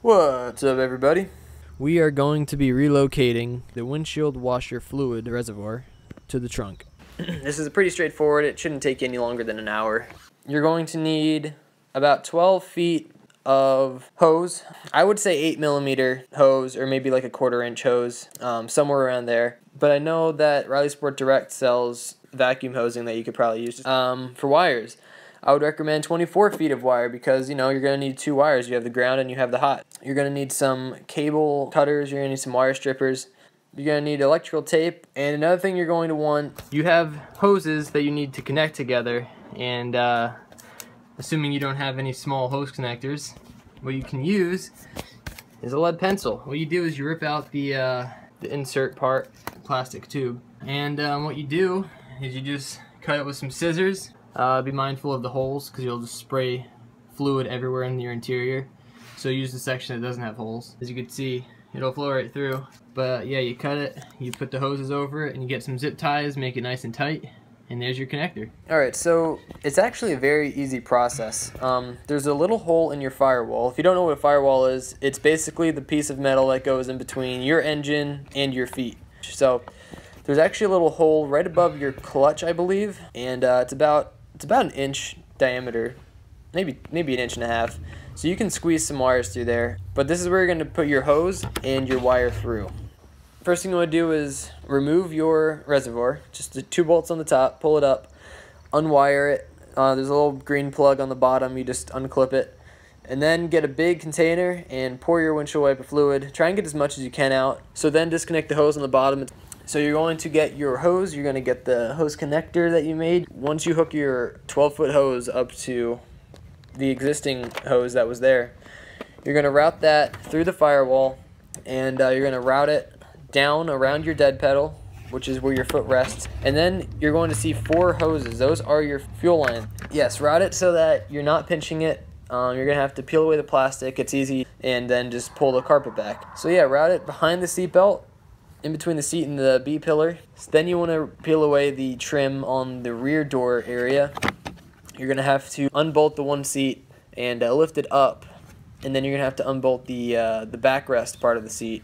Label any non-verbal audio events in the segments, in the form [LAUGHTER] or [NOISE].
What's up, everybody? We are going to be relocating the windshield washer fluid reservoir to the trunk. [CLEARS THROAT] this is a pretty straightforward. It shouldn't take any longer than an hour. You're going to need about 12 feet of hose. I would say 8 millimeter hose or maybe like a quarter inch hose, um, somewhere around there. But I know that RallySport Direct sells vacuum hosing that you could probably use um, for wires. I would recommend 24 feet of wire because, you know, you're going to need two wires. You have the ground and you have the hot. You're going to need some cable cutters. You're going to need some wire strippers. You're going to need electrical tape. And another thing you're going to want, you have hoses that you need to connect together. And uh, assuming you don't have any small hose connectors, what you can use is a lead pencil. What you do is you rip out the, uh, the insert part, plastic tube. And um, what you do is you just cut it with some scissors uh, be mindful of the holes because you'll just spray fluid everywhere in your interior. So use the section that doesn't have holes. As you can see, it'll flow right through. But yeah, you cut it, you put the hoses over it, and you get some zip ties, make it nice and tight, and there's your connector. Alright, so it's actually a very easy process. Um, there's a little hole in your firewall. If you don't know what a firewall is, it's basically the piece of metal that goes in between your engine and your feet. So there's actually a little hole right above your clutch, I believe, and uh, it's about it's about an inch diameter, maybe maybe an inch and a half. So you can squeeze some wires through there. But this is where you're going to put your hose and your wire through. First thing you want to do is remove your reservoir. Just the two bolts on the top, pull it up, unwire it. Uh, there's a little green plug on the bottom. You just unclip it. And then get a big container and pour your windshield wiper fluid. Try and get as much as you can out. So then disconnect the hose on the bottom. So you're going to get your hose, you're going to get the hose connector that you made. Once you hook your 12 foot hose up to the existing hose that was there, you're going to route that through the firewall and uh, you're going to route it down around your dead pedal, which is where your foot rests. And then you're going to see four hoses. Those are your fuel line. Yes, route it so that you're not pinching it. Um, you're going to have to peel away the plastic. It's easy. And then just pull the carpet back. So yeah, route it behind the seatbelt in between the seat and the B pillar. So then you want to peel away the trim on the rear door area. You're going to have to unbolt the one seat and uh, lift it up. And then you're going to have to unbolt the, uh, the backrest part of the seat.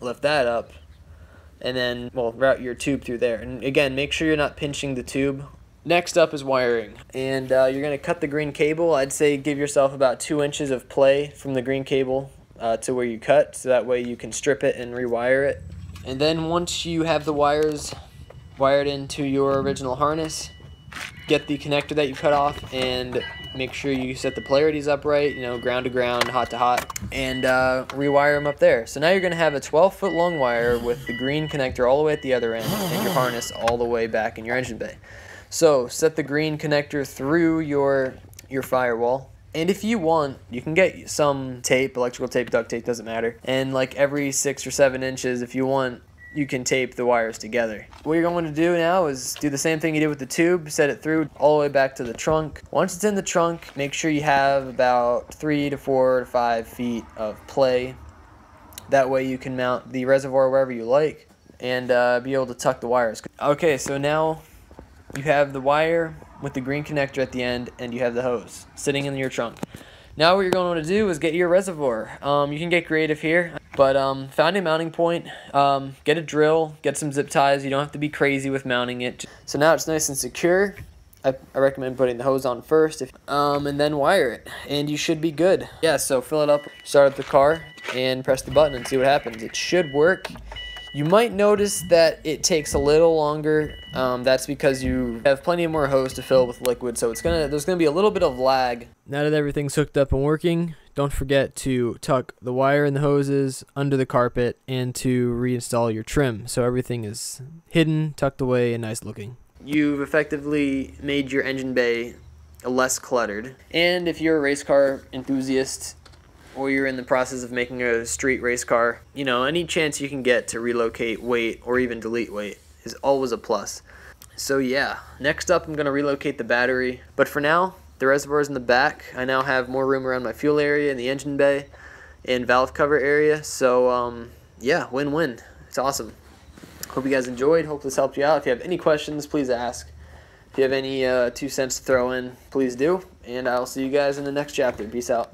Lift that up. And then, well, route your tube through there. And again, make sure you're not pinching the tube. Next up is wiring. And uh, you're going to cut the green cable. I'd say give yourself about two inches of play from the green cable uh, to where you cut so that way you can strip it and rewire it. And then once you have the wires wired into your original harness, get the connector that you cut off and make sure you set the polarities upright, you know, ground to ground, hot to hot, and uh, rewire them up there. So now you're going to have a 12 foot long wire with the green connector all the way at the other end and your harness all the way back in your engine bay. So set the green connector through your, your firewall and if you want, you can get some tape, electrical tape, duct tape, doesn't matter. And like every six or seven inches, if you want, you can tape the wires together. What you're going to do now is do the same thing you did with the tube, set it through all the way back to the trunk. Once it's in the trunk, make sure you have about three to four to five feet of play. That way you can mount the reservoir wherever you like and uh, be able to tuck the wires. Okay, so now you have the wire with the green connector at the end and you have the hose sitting in your trunk. Now what you're going to want to do is get your reservoir. Um, you can get creative here, but um, find a mounting point, um, get a drill, get some zip ties. You don't have to be crazy with mounting it. So now it's nice and secure. I, I recommend putting the hose on first, if, um, and then wire it, and you should be good. Yeah, so fill it up, start up the car, and press the button and see what happens. It should work. You might notice that it takes a little longer. Um, that's because you have plenty of more hose to fill with liquid, so it's gonna there's gonna be a little bit of lag. Now that everything's hooked up and working, don't forget to tuck the wire and the hoses under the carpet and to reinstall your trim so everything is hidden, tucked away, and nice looking. You've effectively made your engine bay less cluttered. And if you're a race car enthusiast, or you're in the process of making a street race car, you know, any chance you can get to relocate weight or even delete weight is always a plus. So yeah, next up I'm going to relocate the battery. But for now, the reservoir is in the back. I now have more room around my fuel area in the engine bay and valve cover area. So um, yeah, win-win. It's awesome. Hope you guys enjoyed. Hope this helped you out. If you have any questions, please ask. If you have any uh, two cents to throw in, please do. And I'll see you guys in the next chapter. Peace out.